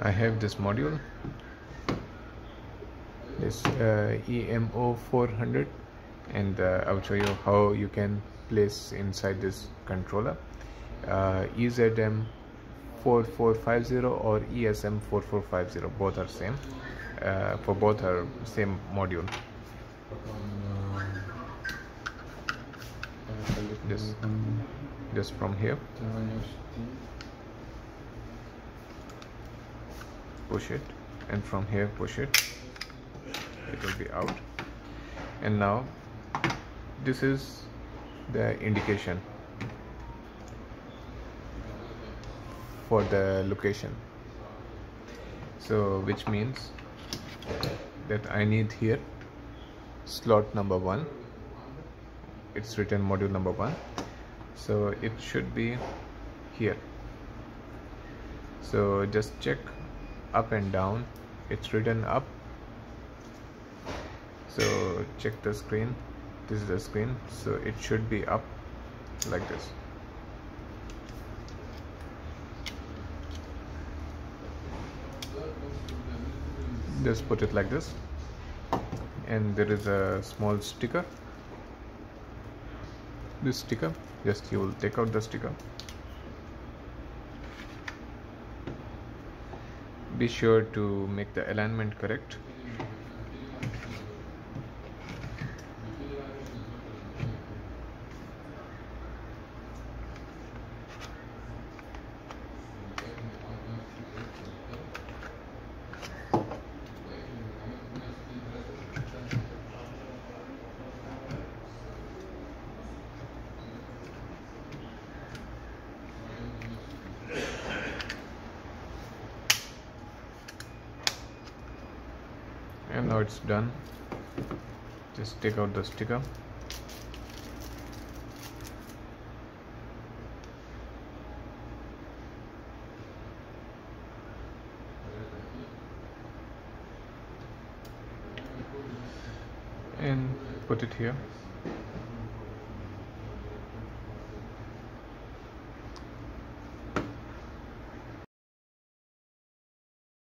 I have this module. This uh, EMO 400 and uh, I'll show you how you can place inside this controller. Uh, EZM 4450 or ESM 4450 both are same. Uh, for both are same module. Just just from here push it. And from here push it. It will be out. And now this is the indication for the location. So which means that I need here slot number one. It's written module number one. So it should be here. So just check up and down. It's written up. So check the screen. This is the screen. So it should be up like this. Just put it like this. And there is a small sticker. This sticker. Just you will take out the sticker be sure to make the alignment correct and now it's done. Just take out the sticker. And put it here